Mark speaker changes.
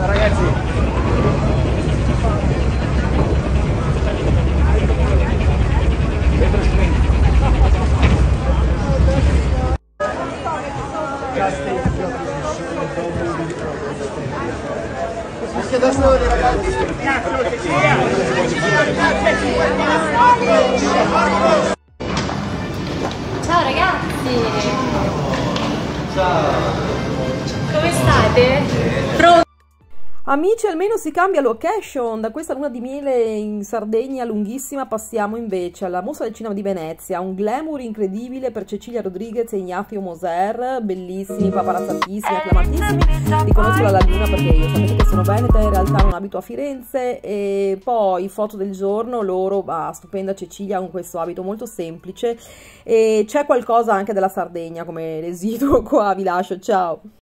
Speaker 1: Ma ragazzi. Pedro Spin Anche da soli ragazzi.
Speaker 2: Cazzo che sia Ciao ragazzi.
Speaker 3: Amici, almeno si cambia location. Da questa luna di miele in Sardegna lunghissima passiamo invece alla Mostra del Cinema di Venezia. Un glamour incredibile per Cecilia Rodriguez e Ignazio Moser, bellissimi, paparazzatissimi, acclamatissimi. Riconosco la laguna perché io sapete che sono veneta, in realtà non abito a Firenze. E poi foto del giorno, loro, ah, stupenda Cecilia con questo abito molto semplice. E c'è qualcosa anche della Sardegna come residuo qua, vi lascio, ciao!